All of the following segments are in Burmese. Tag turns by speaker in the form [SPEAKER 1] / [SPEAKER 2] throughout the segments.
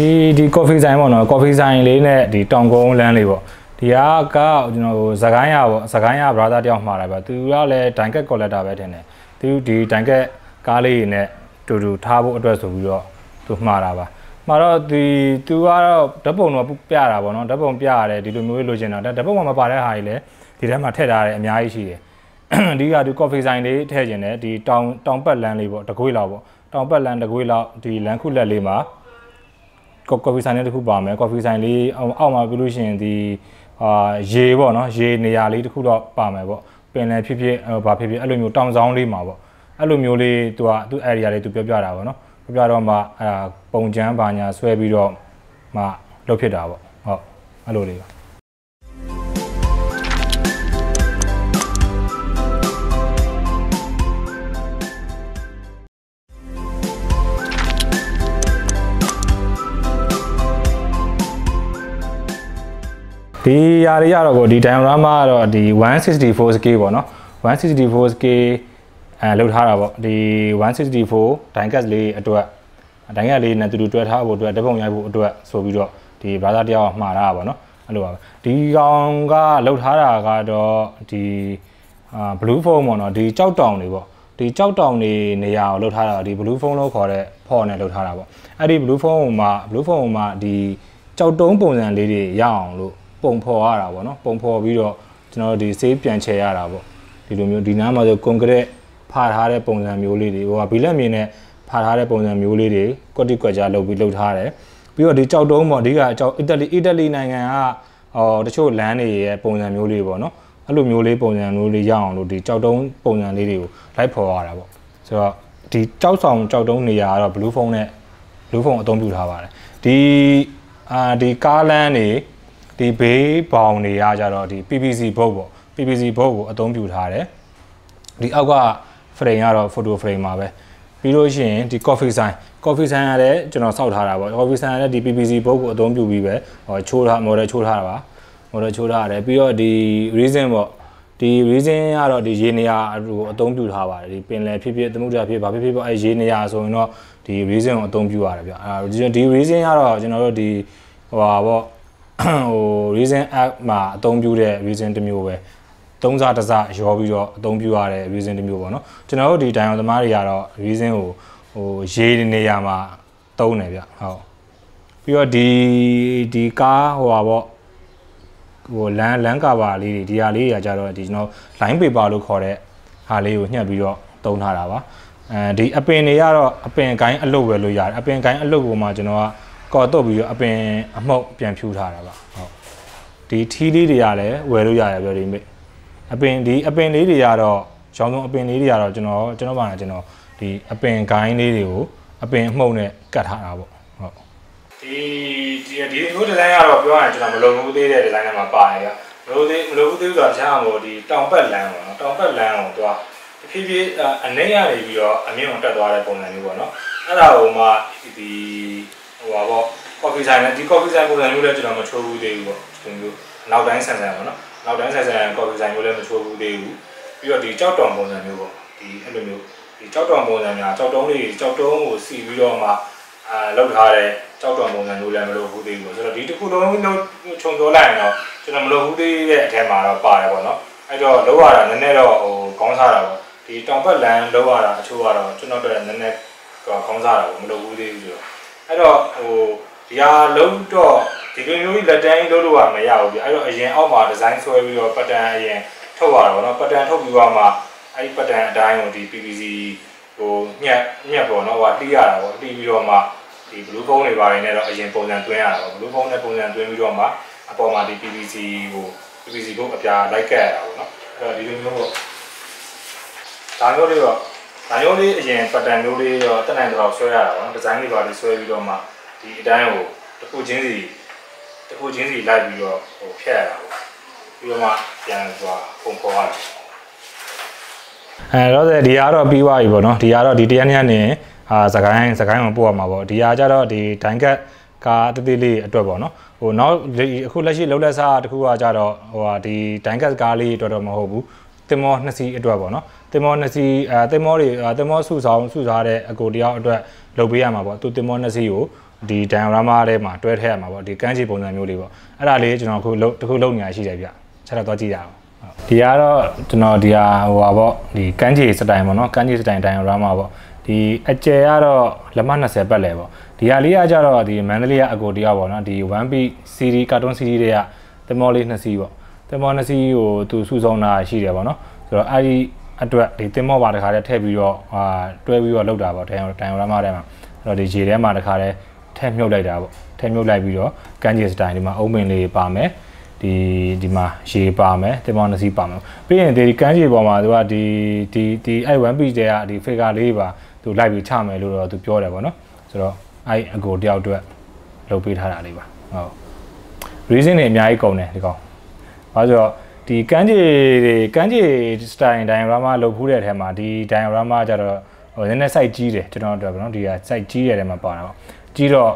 [SPEAKER 1] ဒီဒီ coffee ဆိုင်ပေါ့နော် coffee ဆိုင်လေးနဲ့ဒီတောင်ကုန်းလမ်းလေးပေါ့ဒီကကကျွန်တော်ဟိုဇကိုင်းရပေါ့ဇကိုင်းရ brother တယောက်မှားတာပဲသူကလည်း Danket collector ပဲထင်တယ်သူဒီ Danket ကားလေးနဲ့တူတူထားဖို့အတွက်ဆိုပြီးတော့သူမှားတာပါမှာတော့ဒီသူကတော့ဓာတ်ပုံတော့ပြတာပေါ့နော်ဓာတ်ပုံပြရတယ်ဒီလိုမျိုးလိုချင်တာဓာတ်ပုံမှာမပါတဲ့ဟာကြီးလည်းဒီထဲမှာထည့်ထားတယ်အများကြီးရှိတယ်ဒီကဒီ coffee ဆိုင်လေးထည့်ခြင်းတယ်ဒီတောင်တောင်ပတ်လမ်းလေးပေါ့တကွေးလောက်ပေါ့တောင်ပတ်လမ်းတကွေးလောက်ဒီလမ်းခုလက်လေးမှာ ကော်ဖီဆိုင်လေးတစ်ခုပါမယ်ကော်ဖီဆိုင်လေးအောက်မှာပြလို့ရှိရင်ဒီအာရေပေါ့နော်ရေနေရာလေးတစ်ခုတော့ပါမယ်ပေါ့ပင်လယ်ဖြစ်ဖြစ်ဘာဖြစ်ဖြစ်အဲ့လိုမျိုးတောင်ဆောင်လေးမှာပေါ့အဲ့လိုမျိုးလေးသူကသူ့ area လေးသူပြောပြတာပေါ့နော်ပြောပြတော့မှအဲ့ဒါပုံချမ်းပါညာဆွဲပြီးတော့မှလုပ်ဖြစ်တာပေါ့ဟုတ်အဲ့လိုလေးပါ ဒီຢာတွေရတော့ကိုဒီ diorama ကတော့ဒီ 164k ပေါ့နော် 164k အဲလောက်ထားတာပေါ့ဒီ 164 diecast လေးအတွက်ဒိုင်ကလေးနဲ့တူတူတွဲထားဖို့အတွက်တပုံရိုက်ဖို့အတွက်ဆိုပြီးတော့ဒီ brother တယောက်မှားတာပါနော်အဲ့လိုပါဒီကောင်ကလောက်ထားတာကတော့ဒီအာ blue phone ပေါ့နော်ဒီကြောက်တောင်တွေပေါ့ဒီကြောက်တောင်နေနေရာကိုလောက်ထားတာဒီ blue phone လို့ခေါ်တဲ့ဖော်နဲ့လောက်ထားတာပေါ့အဲ့ဒီ blue phone မှာ blue phone မှာဒီကြောက်တုံးပုံစံလေးတွေရအောင်လို့ ပုံဖော်ရတာပေါ့နော်ပုံဖော်ပြီးတော့ကျွန်တော်တို့ဒီဆေးပြန်ချေရတာပေါ့ဒီလိုမျိုးဒီနားမှာဆိုကွန်ကရစ်ဖာထားတဲ့ပုံစံမျိုးလေးတွေဟိုကဘီလက်မြင်နဲ့ဖာထားတဲ့ပုံစံမျိုးလေးတွေကွက်တိကွက်ကြားလုပ်ပြီးလုပ်ထားတယ်ပြီးတော့ဒီကြောက်တုံးပေါ့အဓိကအကြောက်အီတလီအီတလီနိုင်ငံကဟောတချို့လမ်းတွေရဲ့ပုံစံမျိုးလေးပေါ့နော်အဲ့လိုမျိုးလေးပုံစံမျိုးလေးရအောင်လို့ဒီကြောက်တုံးပုံစံလေးတွေကိုလိုက်ဖော်ရတာပေါ့ဆိုတော့ဒီကြောက်ဆောင်ကြောက်တုံးနေရာကတော့ blue phone နဲ့ blue phone အသုံးပြုထားပါတယ်ဒီအာဒီကားလမ်းတွေ ဒီဘေးဘောင်တွေကကြတော့ဒီ PPC ဘုတ်ပေါ့ PPC ဘုတ်ကိုအသုံးပြုထားတယ်ဒီအောက်က frame ကတော့ photo frame ပါပဲပြီးလို့ရှိရင်ဒီ coffee sign coffee sign ကလည်းကျွန်တော်စောက်ထားတာပေါ့ coffee sign ကလည်းဒီ PPC ဘုတ်ကိုအသုံးပြုပြီးပဲဟောချိုးထား model ချိုးထားတာပါ model ချိုးထားရတယ်ပြီးတော့ဒီ reason ပေါ့ဒီ reason ကတော့ဒီရေနေရာဟိုအသုံးပြုထားပါတယ်ဒီပင်လယ်ဖြစ်ဖြစ်သမုဒ္ဒရာဖြစ်ဘာဖြစ်ဖြစ်ပေါ့အဲရေနေရာဆိုရင်တော့ဒီ reason ကိုအသုံးပြုရတယ်ဗျအဲဒီ reason ကတော့ကျွန်တော်တို့ဒီဟိုပါပေါ့ ဟို reason app မှာအသုံးပြုတဲ့ reason တစ်မျိုးပဲသုံးစားတစ်စားရောပြီးတော့အသုံးပြုရတဲ့ reason တစ်မျိုးပေါ့နော်ကျွန်တော်တို့ဒီတိုင်အောင်သမားတွေကတော့ reason ကိုဟိုရေးနေရာမှာသုံးတယ်ဗျဟုတ်ပြီးတော့ဒီဒီကားဟိုပါပေါ့ဟိုလမ်းလမ်းကာပါလေးတွေဒီဟာလေးတွေကကြတော့ဒီကျွန်တော် line paper လို့ခေါ်တဲ့ဟာလေးကိုညှက်ပြီးတော့သုံးထားတာပါအဲဒီအပင်တွေကတော့အပင်ကိုင်းအလုပ်ပဲလို့ရတယ်အပင်ကိုင်းအလုပ်ကိုမှကျွန်တော်က ကော်တော့ပြီးတော့အပင်အမှုတ်ပြန်ဖြူထားတာပါဟုတ်ဒီထီးလေးတွေကလည်းဝယ်လို့ရတယ်ပြောဒီမိအပင်ဒီအပင်လေးတွေကတော့ရောင်းဆုံးအပင်လေးတွေကတော့ကျွန်တော်ကျွန်တော်ပါနေကျွန်တော်ဒီအပင်ဂိုင်းလေးတွေကိုအပင်အမှုတ်နဲ့ကတ်ထားတာပေါ့ဟုတ်ဒီဒီဒီမျိုးဒီဇိုင်းကတော့ပြောရရင်ကျွန်တော်မလုံဘူးသေးတဲ့ဒီဇိုင်းထဲမှာပါတယ်ဗျမလုံသေးမလုံဘူးသေးဆိုတာတခြားမို့ဒီတောင်ပတ်လမ်းပေါ့နော်တောင်ပတ်လမ်းကိုသူကတဖြည်းဖြည်းအနေရနေပြီးတော့အမြင့်အောင်တက်သွားတဲ့ပုံစံမျိုးပေါ့နော်အဲ့ဒါကိုမှဒီ ဟိုပါပေါ့ coffee ဆိုင်နဲ့ဒီ coffee ဆိုင်ပုံစံမျိုးလည်းကျွန်တော်မချိုးဘူးသေးဘူးပေါ့ဒီမျိုးနောက်တိုင်းဆန်ဆန်ပေါ့နော်နောက်တိုင်းဆန်ဆန် coffee ဆိုင်မျိုးလည်းမချိုးဘူးသေးဘူးပြီးတော့ဒီကြောက်တောင်ပုံစံမျိုးပေါ့ဒီအဲ့လိုမျိုးဒီကြောက်တောင်ပုံစံများကြောက်တုံးလေးကြောက်တုံးကိုစီပြီးတော့မှအာလောက်ထားတဲ့ကြောက်တောင်ပုံစံမျိုးလည်းမလုပ်ဘူးသေးဘူးဆိုတော့ဒီတစ်ခုလုံးလုံးခြုံပြောလိုက်ရင်တော့ကျွန်တော်မလုပ်ဘူးသေးတဲ့အထက်မှာတော့ပါတယ်ပေါ့နော်အဲ့တော့လောက်ရတာနည်းနည်းတော့ဟိုခေါင်းစားတာပေါ့ဒီတောင်ပတ်လန်လောက်ရတာအချို့ကတော့ကျွန်တော်တို့နည်းနည်းခေါင်းစားတာပေါ့မလုပ်ဘူးသေးဘူးဆိုတော့ အဲ့တော့ဟိုဒီဟာလုံးတော့ဒီလိုမျိုးလက်တန်းလုံးလို့ကမရဘူးပြအဲ့တော့အရင်အောက်မှာဒီဇိုင်းဆွဲပြီးတော့ပတ်တန်အရင်ထုတ်ရတာပေါ့နော်ပတ်တန်ထုတ်ပြီးတော့မှအဲ့ဒီပတ်တန်အတိုင်းကိုဒီ PVC ဟိုညက်ညက်ပေါ့နော်ဟိုတီးရတာပေါ့တီးပြီးတော့မှဒီ blue phone တွေပါတယ်နဲ့တော့အရင်ပုံစံသွင်းရတာပေါ့ blue phone နဲ့ပုံစံသွင်းပြီးတော့မှအပေါ်မှာဒီ PVC ဟို PVC ဘုတ်အပြာလိုက်ကက်ရတာပေါ့နော်အဲ့တော့ဒီလိုမျိုးပေါ့ဒါမျိုးလေးတော့ ဒါမျိုးလေးအရင်ပတ်တန်မျိုးလေးတော့တက်နိုင်တော့ဆွဲရတာပေါ့နော်ဒီဇိုင်းလေးပါလေးဆွဲပြီးတော့မှဒီအတိုင်းကိုတစ်ခုချင်းစီတစ်ခုချင်းစီလိုက်ပြီးတော့ဟိုဖျက်ရတာပေါ့ပြီးတော့မှပြန်သွားပုံပေါ်ရတယ်အဲတော့ဒီကတော့ပြီးသွားပြီပေါ့နော်ဒီကတော့ဒီတရားနေ့ကနေအာစကိုင်းစကိုင်းမှာပို့ရမှာပေါ့ဒီဟာကျတော့ဒီဒိုင်ကတ်ကားတတိလေးအတွက်ပေါ့နော်ဟိုနောက်အခုလက်ရှိလုံးလက်စားတခုကကြတော့ဟိုဟာဒီဒိုင်ကတ်ကားလေးအတွက်တော့မဟုတ်ဘူး တင်မောနှစ်စီးအတွက်ပေါ့နော်တင်မောနှစ်စီးအဲတင်မောတွေတင်မောစုဆောင်စုစားတဲ့အကိုတယောက်အတွက်လုပ်ပေးရမှာပေါ့သူတင်မောနှစ်စီးကိုဒီ diorama ထဲမှာတွဲထည့်ရမှာပေါ့ဒီကန်းချီပုံစံမျိုးလေးပေါ့အဲ့ဒါလေးကျွန်တော်အခုတခုလုံးနေရရှိတယ်ဗျချက်တော့သွားကြည့်ရအောင်ဒီကတော့ကျွန်တော်ဒီဟာဟိုပါပေါ့ဒီကန်းချီစတိုင်ပေါ့နော်ကန်းချီစတိုင် diorama ပေါ့ဒီအကျယ်ကတော့လက်မ20ပတ်လဲပေါ့ဒီဟာလေးကကြတော့ဒီမန္တလေးကအကိုတရားပေါ့နော်ဒီ one piece series cartoon series တွေကတမောလေးနှစ်စီးပေါ့ တမောနှစ်စီးကိုသူစုဆောင်တာရှိတယ်ပေါ့နော်ဆိုတော့အဲ့ဒီအတွက်ဒီတင်မောပါတခါတည်းထည့်ပြီးတော့ဟာတွဲပြီးတော့လောက်တာပေါ့ဒိုင်ဒိုင်ရမထဲမှာအဲ့တော့ဒီရေထဲမှာတခါတည်းထည့်မြုပ်လိုက်တာပေါ့ထည့်မြုပ်လိုက်ပြီးတော့ကန်းဂျီစတိုင်ဒီမှာအုံးပင်လေးပါမယ်ဒီဒီမှာရေပါမယ်တင်မောနှစ်စီးပါမယ်ပြီးရင်ဒီကန်းဂျီပေါ်မှာသူကဒီဒီဒီအဲ့ one piece တွေကဒီ figure လေးပါသူလိုက်ပြီးချမယ်လို့တော့သူပြောတယ်ပေါ့နော်ဆိုတော့အဲ့အကိုတယောက်အတွက်လုပ်ပေးထားတာလေးပါဟုတ် reason တွေအများကြီးကုန်တယ်ဒီကောင် ဘာလို့ဆိုတော့ဒီကန်းကြီးတွေကန်းကြီး style diorama လုပ်ဖူးတဲ့အထက်မှာဒီ diorama ကျတော့ဟိုနည်းနည်း site ကြီးတယ်ကျွန်တော်တို့ကတော့ဒီက site ကြီးတဲ့ထဲမှာပါတာပေါ့ကြီးတော့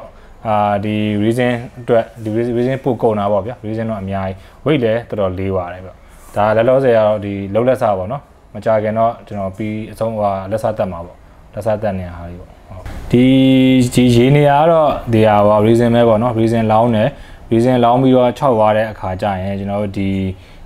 [SPEAKER 1] အာဒီ reason အတွက်ဒီ reason ပို့ကုန်တာပေါ့ဗျာ reason တော့အများကြီး weight လည်းတော်တော်လေးပါတယ်ဗျဒါလည်းလောဆယ်ကတော့ဒီလုံးလက်စားပေါ့နော်မကြခင်တော့ကျွန်တော်ပြီးအဆုံးဟိုလက်စားတက်မှာပေါ့လက်စားတက်နေဟာကြီးပေါ့ဒီဒီရေးနေရတော့ဒီဟာပါ reason ပဲပေါ့နော် reason လောင်းတယ် reason လောင်းပြီးတော့6သွားတဲ့အခါကျရင်ကျွန်တော်တို့ဒီ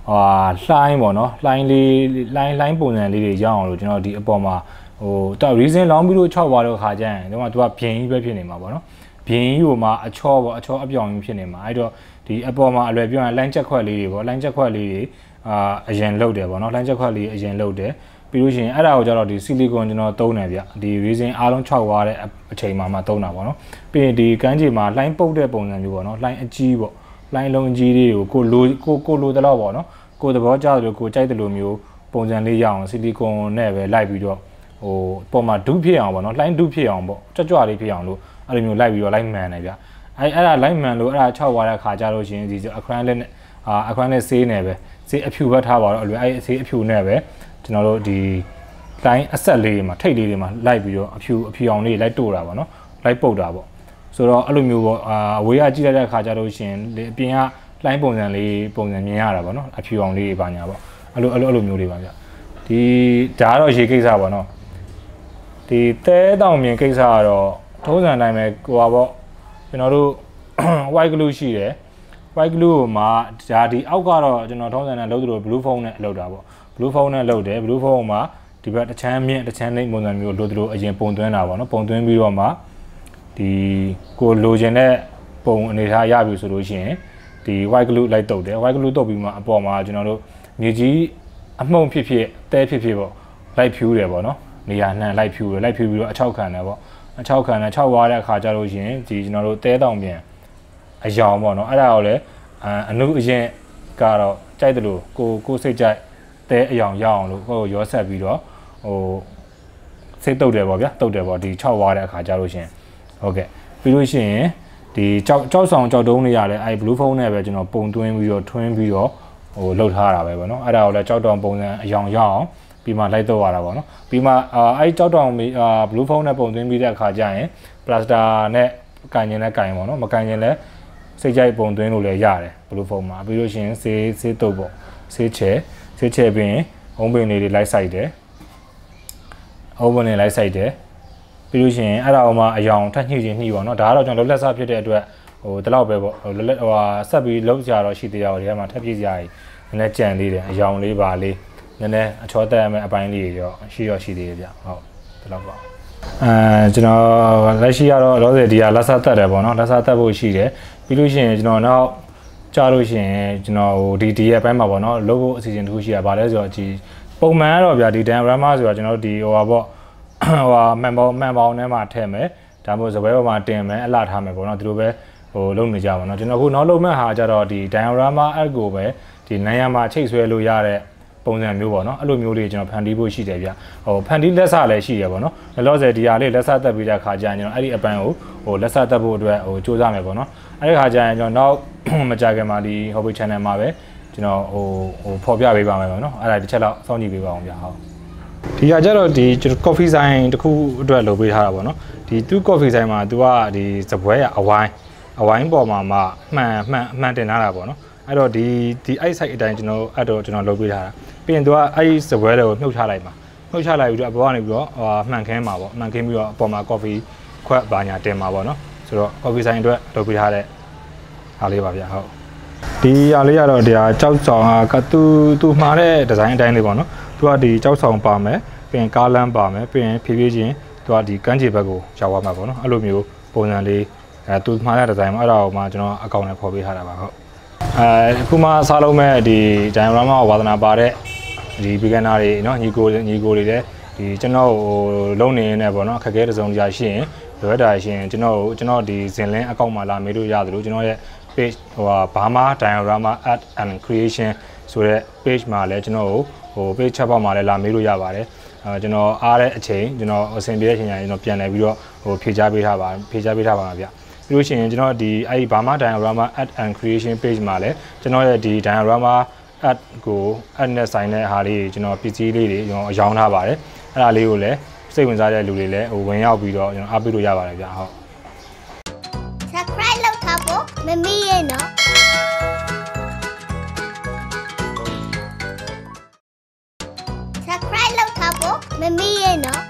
[SPEAKER 1] ဟာလှိုင်းပေါ့နော်လှိုင်းလေးလှိုင်းလှိုင်းပုံစံလေးတွေရအောင်လို့ကျွန်တော်ဒီအပေါ်မှာဟိုတော့ reason လောင်းပြီးတော့6သွားတဲ့အခါကျရင်ဒီမှာသူကဘင်ကြီးပဲဖြစ်နေမှာပေါ့နော်ဘင်ကြီးဟိုမှာအချောပေါ့အချောအပြောင်ကြီးဖြစ်နေမှာအဲ့တော့ဒီအပေါ်မှာအလွယ်ပြောရင် line ချက်ခွက်လေးတွေပေါ့ line ချက်ခွက်လေးတွေအာအရင်လုတ်တယ်ပေါ့နော် line ချက်ခွက်လေးအရင်လုတ်တယ် ပြီးလို့ရှိရင်အဲ့ဒါကိုကျတော့ဒီဆီလီကွန်ကျွန်တော်သုံးတယ်ဗျဒီ resin အားလုံး6ဝါတဲ့အချိန်မှာမှသုံးတာပေါ့နော်ပြီးရင်ဒီကန်းချီမှာလှိုင်းပုတ်တဲ့ပုံစံမျိုးပေါ့နော်လှိုင်းအကြီးပေါ့လှိုင်းလုံးကြီးလေးတွေကိုကိုလိုကိုကိုလိုတလောက်ပေါ့နော်ကိုသဘောကျတယ်လို့ကိုကြိုက်တယ်လို့မျိုးပုံစံလေးရအောင်ဆီလီကွန်နဲ့ပဲလိုက်ပြီးတော့ဟိုပုံမှာဒုဖြစ်အောင်ပေါ့နော်လှိုင်းဒုဖြစ်အောင်ပေါ့ကြွကြွလေးဖြစ်အောင်လို့အဲ့လိုမျိုးလိုက်ပြီးတော့လိုက်မှန်တယ်ဗျအဲ့အဲ့ဒါလိုက်မှန်လို့အဲ့ဒါ6ဝါတဲ့ခါကြလို့ရှိရင်ဒီအခရမ်းလက်နဲ့အာအခရမ်းနဲ့ဆေးနဲ့ပဲဆေးအဖြူဘက်ထားပါတော့အဲ့လိုအဲ့ဆေးအဖြူနဲ့ပဲ ကျွန်တော်တို့ဒီတိုင်းအဆက်လေးတွေမှာထိတ်လေးတွေမှာလိုက်ပြီးတော့အဖြူအဖြူအောင်လေးလိုက်တို့တာပေါ့နော်လိုက်ပုတ်တာပေါ့ဆိုတော့အဲ့လိုမျိုးပေါ့အာအဝေးကကြည့်လိုက်တဲ့အခါကျတော့ရှင်အပြင်ကလိုင်းပုံစံလေးပုံစံမြင်ရတာပေါ့နော်အဖြူအောင်လေးတွေပါညာပေါ့အဲ့လိုအဲ့လိုအဲ့လိုမျိုးတွေပါဗျဒီဒါကတော့ရေကိစ္စပေါ့နော်ဒီတဲတောင်မြင်ကိစ္စကတော့ထုံးစံတိုင်းပဲဟိုပါပေါ့ကျွန်တော်တို့ white glue ရှိတယ် white glue ကိုမှဒါဒီအောက်ကတော့ကျွန်တော်ထုံးစံနဲ့လုပ်သလို blue phone နဲ့လုပ်တာပေါ့ blue phone နဲ့လုပ်တယ် blue phone မှာဒီဘက်တစ်ချမ်းမြင့်တစ်ချမ်းနှိမ့်ပုံစံမျိုးလိုသလိုအရင်ပုံသွင်းတာပေါ့နော်ပုံသွင်းပြီးတော့မှဒီကိုလိုချင်တဲ့ပုံအနေထားရပြီဆိုလို့ရှိရင်ဒီ white glue လိုက်တုပ်တယ် white glue တုပ်ပြီးမှအပေါ်မှာကျွန်တော်တို့မြေကြီးအမှုန့်ဖြစ်ဖြစ်တဲဖြစ်ဖြစ်ပေါ့လိုက်ဖြူးတယ်ပေါ့နော်နေရာနှံလိုက်ဖြူးတယ်လိုက်ဖြူးပြီးတော့အချောက်ခံတယ်ပေါ့အချောက်ခံတယ်6ဝါတဲ့အခါကျလို့ရှိရင်ဒီကျွန်တော်တို့တဲတောင်ပြန်အယောင်ပေါ့နော်အဲ့ဒါကိုလည်းအနုအရင်ကတော့ကြိုက်တယ်လို့ကိုကိုစိတ်ကြိုက် တဲအယောင်ရအောင်လို့ဟိုရောဆက်ပြီးတော့ဟိုစိတ်တုတ်တယ်ပေါ့ဗျာတုတ်တယ်ပေါ့ဒီ6ဝါတဲ့အခါကျလို့ရှိရင်ဟုတ်ကဲ့ပြီးလို့ရှိရင်ဒီကြောက်ကြောက်ဆောင်ကြောက်တုံးတွေရတယ်အဲ blue phone နဲ့ပဲကျွန်တော်ပုံသွင်းပြီးတော့ထွင်းပြီးတော့ဟိုလှုပ်ထားတာပဲပေါ့နော်အဲ့ဒါကိုလည်းကြောက်တောင်ပုံစံအယောင်ရအောင်ပြီးမှလိုက်တော့ရတာပေါ့နော်ပြီးမှအဲကြောက်တောင်အာ blue phone နဲ့ပုံသွင်းပြီးတဲ့အခါကျရင် plaster နဲ့ကန်ရင်လည်းကန်ပေါ့နော်မကန်ရင်လည်းစိတ်ကြိုက်ပုံသွင်းလို့လည်းရတယ် blue phone မှာပြီးလို့ရှိရင်ဆေးဆေးတုပ်ပေါ့ဆေးချဲ ဆေးချဲပြီးရင်အုံးပင်လေးတွေလိုက်ဆိုင်တယ်အုံးပင်လေးလိုက်ဆိုင်တယ်ပြီးလို့ရှိရင်အဲ့ဒါအောင်မှအယောင်ထက်ညှိချင်းညှိပေါ့နော်ဒါကတော့ကျွန်တော်လက်ဆက်ဖြစ်တဲ့အတွက်ဟိုဒီလောက်ပဲပေါ့ဟိုလက်ဟိုဟာဆက်ပြီးလုံးကြတော့ရှိသေးတယ်ဟိုဒီထဲမှာထပ်ပြည့်စရာကြီးနည်းနည်းကြံသေးတယ်အယောင်လေးပါလေးနည်းနည်းအချောတက်ရမယ့်အပိုင်းလေးတွေရောရှိရောရှိသေးတယ်ဗျဟုတ်ဒီလောက်ပါအဲကျွန်တော်လက်ရှိကတော့လောဆယ်ဒီဟာလက်ဆက်တက်တယ်ပေါ့နော်လက်ဆက်တက်ဖို့ရှိတယ်ပြီးလို့ရှိရင်ကျွန်တော်နောက် ကြားလို့ရှိရင်ကျွန်တော်ဟိုဒီဒီရဲ့အပိုင်းမှာပေါ့နော် logo အစီအစဉ်တစ်ခုရှိရပါလဲဆိုတော့ဒီပုံမှန်ကတော့ဗျာဒီ diagram ဆိုတော့ကျွန်တော်ဒီဟိုပါပေါ့ဟိုဟာမှန်ပေါင်းမှန်ပေါင်းထဲမှာထည့်မယ်ဒါမှမဟုတ်စပွဲပေါ်မှာတင်မယ်အလှထားမယ်ပေါ့နော်ဒီလိုပဲဟိုလုပ်နေကြပါတော့ကျွန်တော်ခုနောက်လုပ်မဲ့ဟာကြတော့ဒီ diorama app ကိုပဲဒီနိုင်ရမှာချိတ်ဆွဲလို့ရတဲ့ပုံစံမျိုးပေါ့နော်အဲ့လိုမျိုးလေးကျွန်တော်ဖန်တီးဖို့ရှိတယ်ဗျဟိုဖန်တီးလက်စလည်းရှိရပေါ့နော်လောလောဆယ်ဒီဟာလေးလက်စတက်ပြီးတဲ့ခါကျရင်ကျွန်တော်အဲ့ဒီအပန်းကိုဟိုလက်စတက်ဖို့အတွက်ဟိုစူးစမ်းမယ်ပေါ့နော် အဲ့ဒီခါကျရင်ကျွန်တော်နောက်မကြခင်မှာဒီ hobby channel မှာပဲကျွန်တော်ဟိုဟိုဖော်ပြပေးပါမယ်ပေါ့နော်အဲ့ဒါတစ်ချက်လောက်စောင့်ကြည့်ပေးပါအောင်ဗျဟုတ်ဒီကကြတော့ဒီကျွန်တော် coffee ဆိုင်တစ်ခုအတွက်လုပ်ပေးထားတာပေါ့နော်ဒီသူ coffee ဆိုင်မှာသူကဒီစပွဲရအဝိုင်းအဝိုင်းပေါ်မှာမှမှန်မှန်မှန်တင်ထားတာပေါ့နော်အဲ့တော့ဒီဒီအဲ့ site အတိုင်းကျွန်တော်အဲ့တော့ကျွန်တော်လုပ်ပေးထားတာပြီးရင်သူကအဲ့စပွဲတွေကိုမြုပ်ချလိုက်မှာမြုပ်ချလိုက်ပြီးတော့အပေါ်ကနေပြီးတော့ဟိုမှန်ခင်းမှာပေါ့မှန်ခင်းပြီးတော့အပေါ်မှာ coffee ခွက်ဘာညာတင်မှာပေါ့နော် ဆိုတော့ coffee ဆိုင်အတွက်လုပ်ပေးထားတဲ့အားလေးပါဗျာဟုတ်ဒီအားလေးကတော့တရားကြောက်ဆောင်ကသူသူမှားတဲ့ဒီဇိုင်းအတိုင်းလေးပေါ့နော်သူကဒီကြောက်ဆောင်ပါမယ်ပြီးရင်ကားလမ်းပါမယ်ပြီးရင်ဖြည်းဖြည်းချင်းသူကဒီကန်းချေဘက်ကိုရောက်သွားမှာပေါ့နော်အဲ့လိုမျိုးပုံစံလေးအဲသူမှားတဲ့ဒီဇိုင်းမှာအဲ့ဒါကိုမှကျွန်တော်အကောင့်နဲ့ဖော်ပေးထားတာပါဟုတ်အဲအခုမှစားလုံးမဲ့ဒီ diorama ဝါသနာပါတဲ့ဒီ beginner တွေเนาะညီကိုညီကိုတွေလည်းဒီကျွန်တော်ဟိုလုံနေနေပေါ့နော်အခက်အခဲတစ်စုံတစ်ရာရှိရင် လိုအပ်တာရှိရင်ကျွန်တော်ကိုကျွန်တော်ဒီဇင်လင်းအကောင့်မှာလာမေးလို့ရတယ်လို့ကျွန်တော်ရဲ့ page ဟိုဟာဘာမာ diorama art and creation ဆိုတဲ့ page မှာလည်းကျွန်တော်ကိုဟို page chat box မှာလည်းလာမေးလို့ရပါတယ်အဲကျွန်တော်အားတဲ့အချိန်ကျွန်တော်အဆင်ပြေတဲ့အချိန်ညာကျွန်တော်ပြန်လည်ပြီးတော့ဟိုဖြေချပေးထားပါဖြေချပေးထားပါမှာဗျပြီးလို့ရှိရင်ကျွန်တော်ဒီအဲ့ဒီဘာမာ diorama art and creation page မှာလည်းကျွန်တော်ရဲ့ဒီ diorama art ကို art နဲ့ဆိုင်တဲ့ဟာလေးကျွန်တော်ပစ္စည်းလေးတွေကျွန်တော်အယောင်းထားပါတယ်အဲ့ဒါလေးကိုလည်း စိတ်ဝင်စားတဲ့လူတွေလည်းဟိုဝင်ရောက်ပြီးတော့ကျွန်တော်အားပေးလို့ရပါတယ်ဗျဟုတ်
[SPEAKER 2] subscribe လုပ်ထားဖို့မမေ့ရဲ့နော် subscribe လုပ်ထားဖို့မမေ့ရဲ့နော်